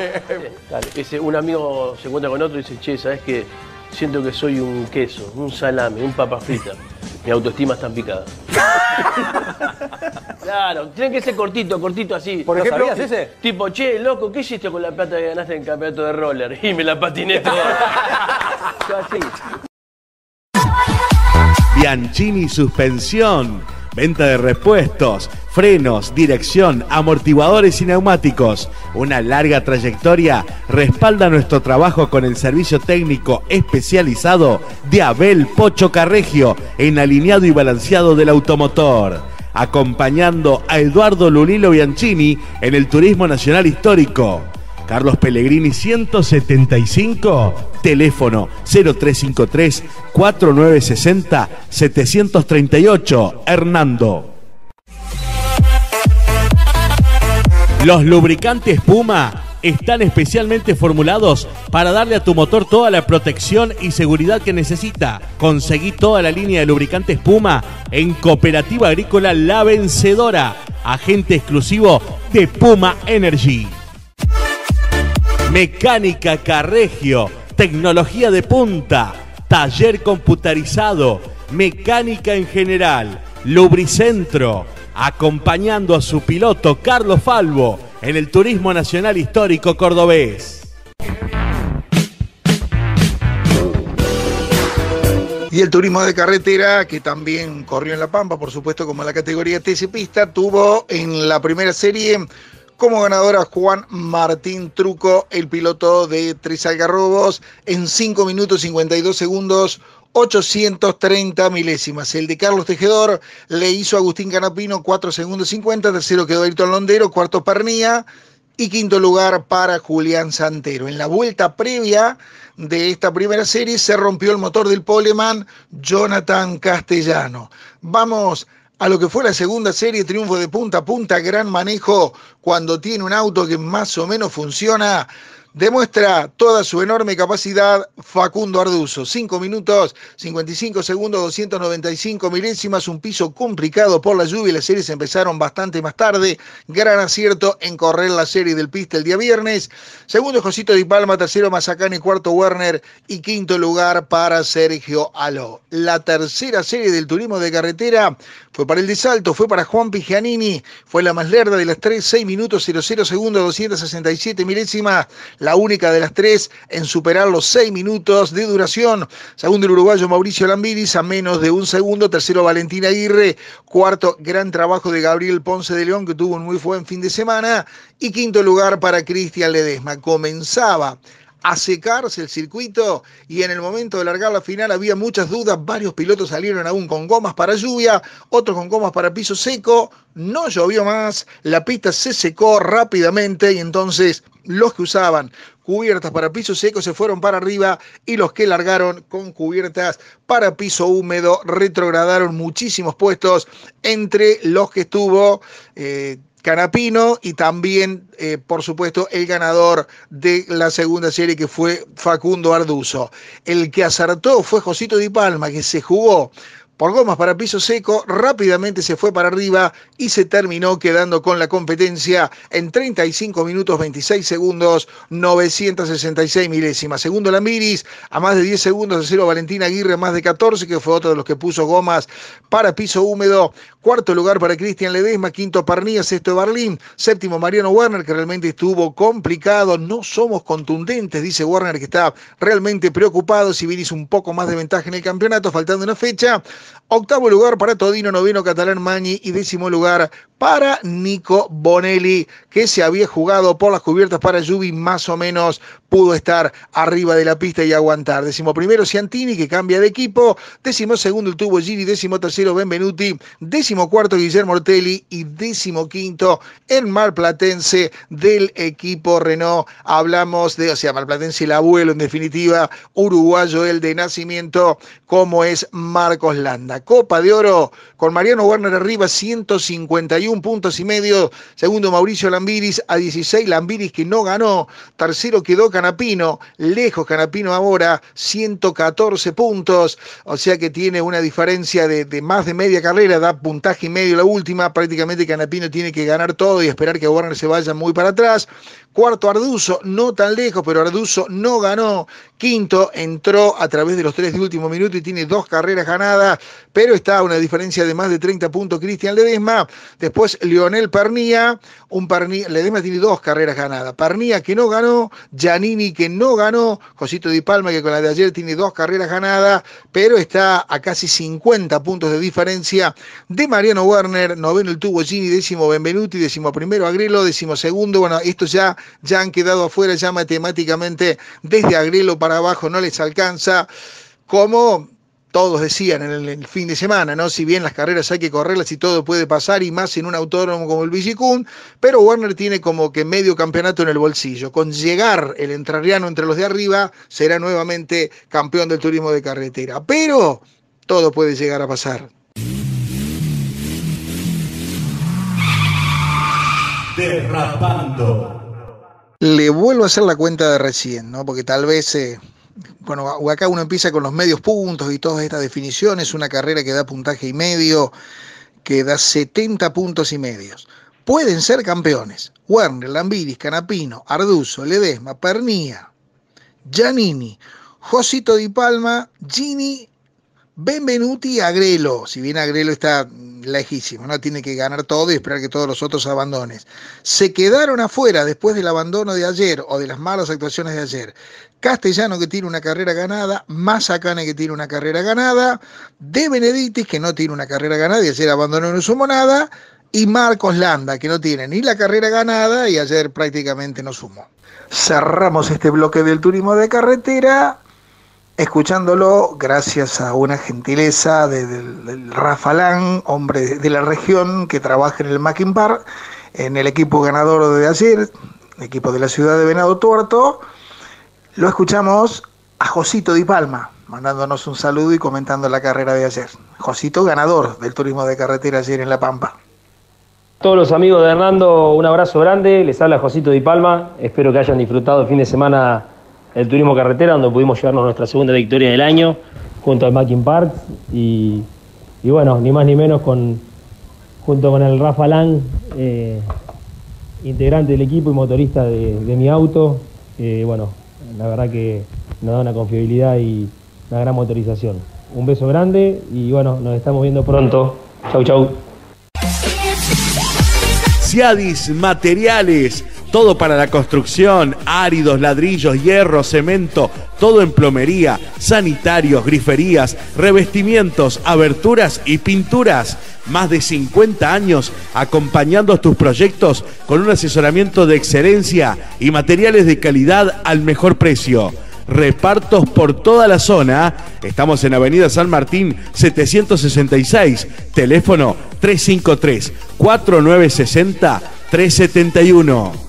D: Dale. Un amigo se encuentra con otro y dice, che, ¿sabes qué? Siento que soy un queso, un salame, un papa frita. Mi autoestima está en picada. claro, tiene que ser cortito, cortito así.
E: Por
D: ¿Lo
E: ejemplo,
D: sabías
E: ese?
D: Tipo, che, loco, ¿qué hiciste con la plata que ganaste en el campeonato de roller? Y me la patiné toda. Yo así.
B: Bianchini Suspensión. Venta de repuestos, frenos, dirección, amortiguadores y neumáticos. Una larga trayectoria respalda nuestro trabajo con el servicio técnico especializado de Abel Pocho Carregio en alineado y balanceado del automotor. Acompañando a Eduardo Lulilo Bianchini en el Turismo Nacional Histórico. Carlos Pellegrini 175, teléfono 0353 4960 738, Hernando. Los lubricantes Puma están especialmente formulados para darle a tu motor toda la protección y seguridad que necesita. Conseguí toda la línea de lubricantes Puma en Cooperativa Agrícola La Vencedora, agente exclusivo de Puma Energy. Mecánica Carregio, tecnología de punta, taller computarizado, mecánica en general, lubricentro, acompañando a su piloto Carlos Falvo en el Turismo Nacional Histórico Cordobés.
C: Y el turismo de carretera, que también corrió en La Pampa, por supuesto, como en la categoría TC Pista, tuvo en la primera serie como ganadora Juan Martín Truco, el piloto de Tres Algarrobos, en 5 minutos 52 segundos. 830 milésimas. El de Carlos Tejedor le hizo a Agustín Canapino 4 segundos 50. Tercero quedó Ayrton Londero, cuarto Pernía y quinto lugar para Julián Santero. En la vuelta previa de esta primera serie se rompió el motor del poleman Jonathan Castellano. Vamos a lo que fue la segunda serie, triunfo de punta a punta, gran manejo cuando tiene un auto que más o menos funciona. Demuestra toda su enorme capacidad Facundo Arduzo. 5 minutos, 55 segundos, 295 milésimas, un piso complicado por la lluvia. Las series empezaron bastante más tarde. Gran acierto en correr la serie del pista el día viernes. Segundo, Josito Di Palma. Tercero, Mazacane. Cuarto, Werner. Y quinto lugar para Sergio Aló. La tercera serie del turismo de carretera fue para el de Salto, fue para Juan Pigianini. Fue la más lerda de las tres, 6 minutos, 00 segundos, 267 milésimas la única de las tres en superar los seis minutos de duración. Segundo el uruguayo Mauricio Lambiris a menos de un segundo. Tercero Valentín Aguirre. Cuarto, gran trabajo de Gabriel Ponce de León que tuvo un muy buen fin de semana. Y quinto lugar para Cristian Ledesma. Comenzaba a secarse el circuito y en el momento de largar la final había muchas dudas, varios pilotos salieron aún con gomas para lluvia, otros con gomas para piso seco, no llovió más, la pista se secó rápidamente y entonces los que usaban cubiertas para piso seco se fueron para arriba y los que largaron con cubiertas para piso húmedo retrogradaron muchísimos puestos entre los que estuvo... Eh, Canapino y también, eh, por supuesto, el ganador de la segunda serie que fue Facundo Arduzo. El que acertó fue Josito Di Palma, que se jugó por gomas para piso seco, rápidamente se fue para arriba y se terminó quedando con la competencia en 35 minutos 26 segundos, 966 milésimas. Segundo Lambiris, a más de 10 segundos de cero Valentín Aguirre, más de 14, que fue otro de los que puso gomas para piso húmedo. Cuarto lugar para Cristian Ledesma, quinto Parnía, sexto Berlín, séptimo Mariano Werner, que realmente estuvo complicado. No somos contundentes, dice Werner, que está realmente preocupado. Si hizo un poco más de ventaja en el campeonato, faltando una fecha. Octavo lugar para Todino, noveno Catalán Mañi y décimo lugar para Nico Bonelli, que se había jugado por las cubiertas para Yubi, más o menos pudo estar arriba de la pista y aguantar. Décimo primero Ciantini, que cambia de equipo. Décimo segundo el tubo Giri, décimo tercero Benvenuti, décimo cuarto Guillermo Ortelli y décimo quinto el Marplatense del equipo Renault. Hablamos de, o sea, Marplatense el abuelo en definitiva, uruguayo el de nacimiento, como es Marcos Landa. Copa de Oro con Mariano Werner arriba, 151 puntos y medio. Segundo Mauricio Lambiris a 16. Lambiris que no ganó. Tercero quedó Canapino. Lejos Canapino ahora, 114 puntos. O sea que tiene una diferencia de, más de media carrera. Da puntaje y medio la última. Prácticamente Canapino tiene que ganar todo y esperar que Werner se vaya muy para atrás. Cuarto Arduzo, no tan lejos, pero Arduzo no ganó. Quinto entró a través de los tres de último minuto y tiene dos carreras ganadas, pero está a una diferencia de más de 30 puntos Cristian Ledesma. Después Lionel Pernía, un Pernía, Ledesma tiene dos carreras ganadas. Pernía que no ganó, Giannini que no ganó, Josito Di Palma que con la de ayer tiene dos carreras ganadas, pero está a casi 50 puntos de diferencia de Mariano Werner, noveno el tubo Gini, décimo Benvenuti, décimo primero Agrelo, décimo segundo, bueno, esto ya ya han quedado afuera, ya matemáticamente desde Agrelo para abajo no les alcanza, como todos decían en el, fin de semana, ¿no? Si bien las carreras hay que correrlas y todo puede pasar, y más en un autódromo como el Villicún, pero Warner tiene como que medio campeonato en el bolsillo. Con llegar el entrerriano entre los de arriba, será nuevamente campeón del turismo de carretera. Pero todo puede llegar a pasar.
B: Derrapando.
C: Le vuelvo a hacer la cuenta de recién, ¿no? Porque tal vez, eh, bueno, acá uno empieza con los medios puntos y todas estas definiciones, una carrera que da puntaje y medio, que da 70 puntos y medios. Pueden ser campeones. Werner, Lambiris, Canapino, Arduzo, Ledesma, Pernía, Giannini, Josito Di Palma, Gini, Benvenuti y Agrelo. Si bien Agrelo está lejísimo, ¿no? Tiene que ganar todo y esperar que todos los otros abandonen. Se quedaron afuera después del abandono de ayer o de las malas actuaciones de ayer. Castellano que tiene una carrera ganada, Mazacane que tiene una carrera ganada, De Benedictis que no tiene una carrera ganada y ayer abandonó y no sumó nada, y Marcos Landa que no tiene ni la carrera ganada y ayer prácticamente no sumó. Cerramos este bloque del turismo de carretera escuchándolo gracias a una gentileza del de, de Rafalán, hombre de la región que trabaja en el Mackin Bar, en el equipo ganador de ayer, equipo de la ciudad de Venado Tuerto. Lo escuchamos a Josito Di Palma, mandándonos un saludo y comentando la carrera de ayer. Josito, ganador del turismo de carretera ayer en La Pampa.
G: Todos los amigos de Hernando, un abrazo grande. Les habla Josito Di Palma. Espero que hayan disfrutado el fin de semana el turismo carretera, donde pudimos llevarnos nuestra segunda victoria del año junto al Mackin Park. Y, y bueno, ni más ni menos con, junto con el Rafa Lang, eh, integrante del equipo y motorista de, de mi auto. Eh, bueno, la verdad que nos da una confiabilidad y una gran motorización. Un beso grande y bueno, nos estamos viendo pronto. Chau, chau.
B: Ciadis Materiales, todo para la construcción, áridos, ladrillos, hierro, cemento, todo en plomería, sanitarios, griferías, revestimientos, aberturas y pinturas. Más de 50 años acompañando tus proyectos con un asesoramiento de excelencia y materiales de calidad al mejor precio repartos por toda la zona. Estamos en Avenida San Martín 766, teléfono 353-4960-371.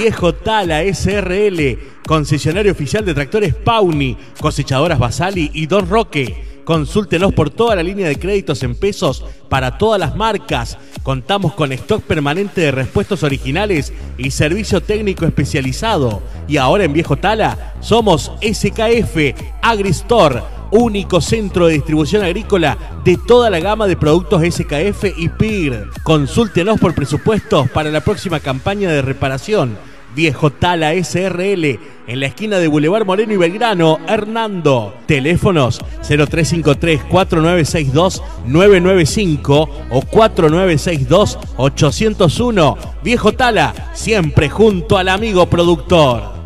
B: Viejo Tala SRL, concesionario oficial de tractores Pauni, cosechadoras Basali y Don Roque. Consúltenos por toda la línea de créditos en pesos para todas las marcas. Contamos con stock permanente de repuestos originales y servicio técnico especializado. Y ahora en Viejo Tala somos SKF Agristore, único centro de distribución agrícola de toda la gama de productos SKF y PIR. Consúltenos por presupuestos para la próxima campaña de reparación. Viejo Tala SRL, en la esquina de Boulevard Moreno y Belgrano, Hernando. Teléfonos 0353-4962-995 o 4962-801. Viejo Tala, siempre junto al amigo productor.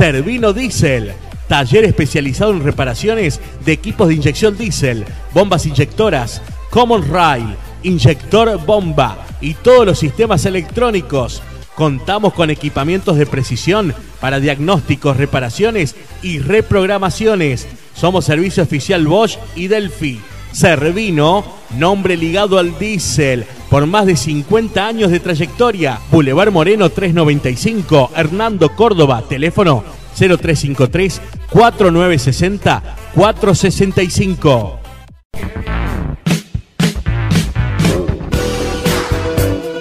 B: Servino Diesel. Taller especializado en reparaciones de equipos de inyección diésel, bombas inyectoras, Common Rail, inyector bomba y todos los sistemas electrónicos. Contamos con equipamientos de precisión para diagnósticos, reparaciones y reprogramaciones. Somos servicio oficial Bosch y Delphi. Servino, nombre ligado al diésel, por más de 50 años de trayectoria. Boulevard Moreno 395, Hernando Córdoba, teléfono 0353 4960 465.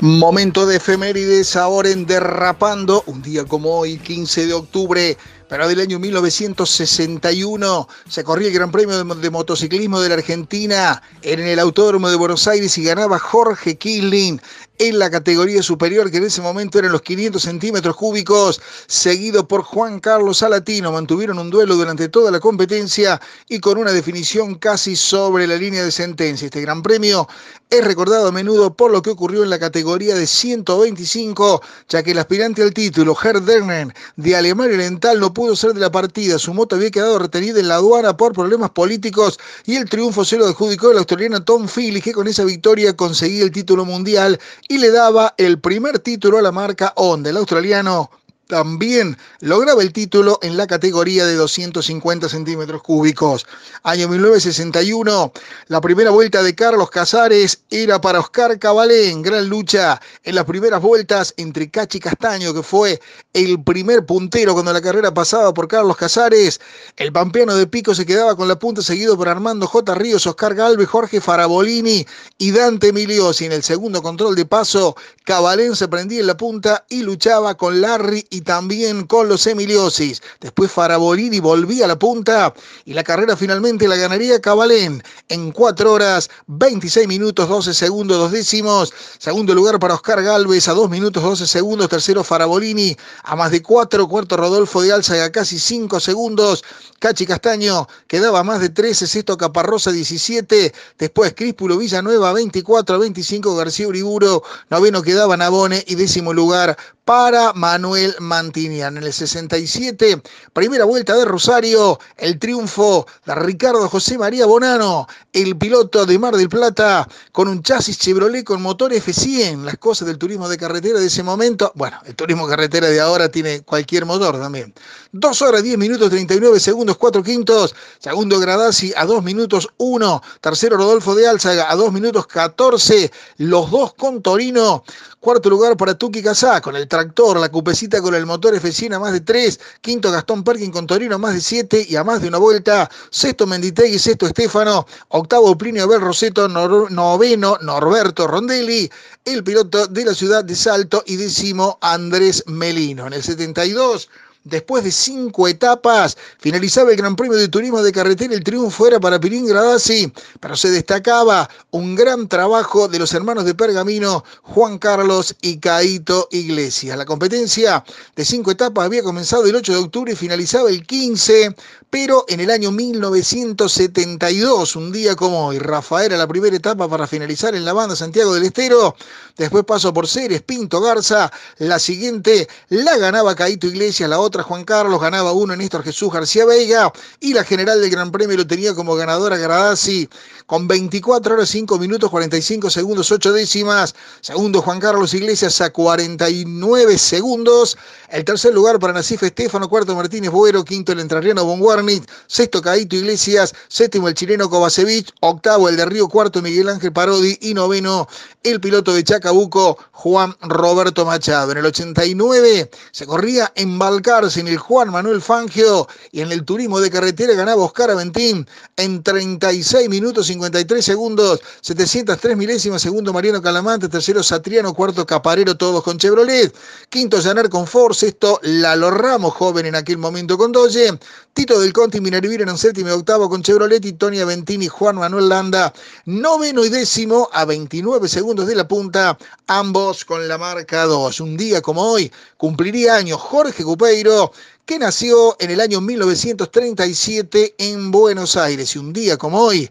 C: Momento de efemérides ahora en Derrapando, un día como hoy, 15 de octubre, pero del año 1961 se corría el Gran Premio de, Motociclismo de la Argentina en el Autódromo de Buenos Aires y ganaba Jorge Kisling en la categoría superior, que en ese momento eran los 500 centímetros cúbicos, seguido por Juan Carlos Salatino. Mantuvieron un duelo durante toda la competencia y con una definición casi sobre la línea de sentencia. Este gran premio es recordado a menudo por lo que ocurrió en la categoría de 125, ya que el aspirante al título, Herr Dernen, de Alemania Oriental, no pudo ser de la partida. Su moto había quedado retenida en la aduana por problemas políticos y el triunfo se lo adjudicó el australiano Tom Phillips, que con esa victoria conseguía el título mundial y le daba el primer título a la marca Honda. El australiano también lograba el título en la categoría de 250 centímetros cúbicos. Año 1961, la primera vuelta de Carlos Casares era para Oscar Cabalén. Gran lucha en las primeras vueltas entre Cachi Castaño, que fue el primer puntero cuando la carrera pasaba por Carlos Casares. El pampeano de Pico se quedaba con la punta, seguido por Armando J. Ríos, Oscar Galvez, Jorge Farabolini y Dante Emiliosi. En el segundo control de paso, Cabalén se prendía en la punta y luchaba con Larry y también con los Emiliosis. Después Farabolini volvía a la punta y la carrera finalmente la ganaría Cabalén en 4 horas 26 minutos 12 segundos 2 décimos. Segundo lugar para Oscar Galvez a 2 minutos 12 segundos. Tercero Farabolini a más de 4. Cuarto Rodolfo de Alza a casi 5 segundos. Cachi Castaño quedaba a más de 13. Sexto Caparrosa 17. Después Críspulo Villanueva 24 25. García Uriburo. Noveno quedaba Nabone y décimo lugar para Manuel Mantinian. En el 67, primera vuelta de Rosario, el triunfo de Ricardo José María Bonano, el piloto de Mar del Plata, con un chasis Chevrolet con motor F100. Las cosas del turismo de carretera de ese momento, bueno, el turismo carretera de ahora tiene cualquier motor también. 2 horas 10 minutos 39 segundos 4 quintos. Segundo Gradasi a 2 minutos 1. Tercero Rodolfo de Álzaga a 2 minutos 14. Los dos con Torino. Cuarto lugar para Tuki Casá con el Tractor, la cupecita con el motor F100 a más de 3, quinto Gastón Perkin con Torino a más de 7 y a más de una vuelta, sexto Menditegui, sexto Estefano, octavo Plinio Abel Roseto, noveno Norberto Rondelli, el piloto de la ciudad de Salto y décimo Andrés Melino. En el 72 Después de cinco etapas, finalizaba el Gran Premio de Turismo de Carretera. El triunfo era para Pirín Gradasi, pero se destacaba un gran trabajo de los hermanos de Pergamino, Juan Carlos y Caito Iglesias. La competencia de cinco etapas había comenzado el 8 de octubre y finalizaba el 15, pero en el año 1972, un día como hoy, Rafael a la primera etapa para finalizar en la banda Santiago del Estero. Después pasó por Ceres, Pinto Garza. La siguiente la ganaba Caito Iglesias, la otra Juan Carlos, ganaba uno Néstor Jesús García Veiga y la general del Gran Premio lo tenía como ganadora Gradasi con 24 horas 5 minutos 45 segundos 8 décimas. Segundo Juan Carlos Iglesias a 49 segundos. El tercer lugar para Nasif Estefano, cuarto Martínez Buero, quinto el entrerriano Von Warnit, sexto Caito Iglesias, séptimo el chileno Kovacevic, octavo el de Río, cuarto Miguel Ángel Parodi y noveno el piloto de Chacabuco Juan Roberto Machado. En el 89 se corría en Balcarce en el Juan Manuel Fangio y en el turismo de carretera ganaba Oscar Aventín en 36 minutos 53 segundos, 703 milésimas, segundo Mariano Calamante, tercero Satriano, cuarto Caparero, todos con Chevrolet, quinto Janar con Ford, sexto Lalo Ramos, joven en aquel momento con Doge, Tito del Conti y Minervira en séptimo y octavo con Chevrolet y Tony Aventini Juan Manuel Landa, noveno y décimo a 29 segundos de la punta, ambos con la marca 2. Un día como hoy cumpliría años Jorge Cupeiro, que nació en el año 1937 en Buenos Aires. Y un día como hoy,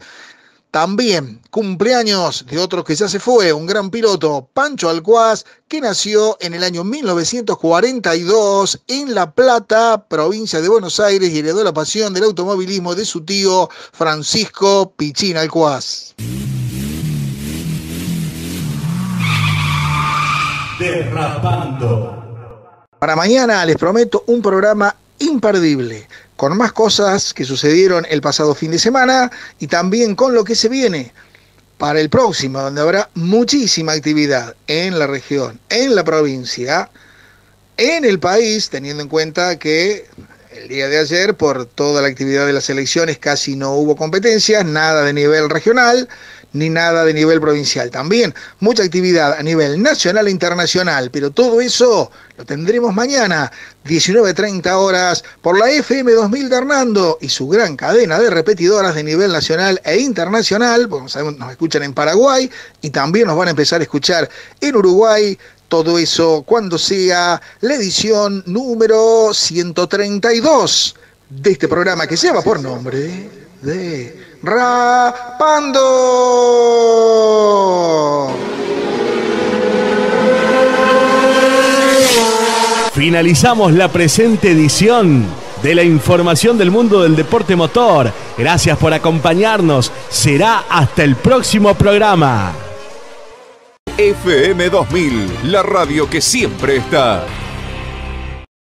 C: también cumpleaños de otro que ya se fue, un gran piloto, Pancho Alcuaz, que nació en el año 1942 en La Plata, provincia de Buenos Aires, y heredó la pasión del automovilismo de su tío Francisco Pichín Alcuaz.
B: Derrapando.
C: Para mañana les prometo un programa imperdible, con más cosas que sucedieron el pasado fin de semana y también con lo que se viene para el próximo, donde habrá muchísima actividad en la región, en la provincia, en el país, teniendo en cuenta que el día de ayer, por toda la actividad de las elecciones, casi no hubo competencias, nada de nivel regional ni nada de nivel provincial. También mucha actividad a nivel nacional e internacional, pero todo eso lo tendremos mañana, 19.30 horas, por la FM 2000 de Hernando y su gran cadena de repetidoras de nivel nacional e internacional, porque nos escuchan en Paraguay y también nos van a empezar a escuchar en Uruguay. Todo eso cuando sea la edición número 132 de este programa que lleva por nombre de Rapando.
B: Finalizamos la presente edición de la información del mundo del deporte motor. Gracias por acompañarnos. Será hasta el próximo programa.
A: FM 2000, la radio que siempre está.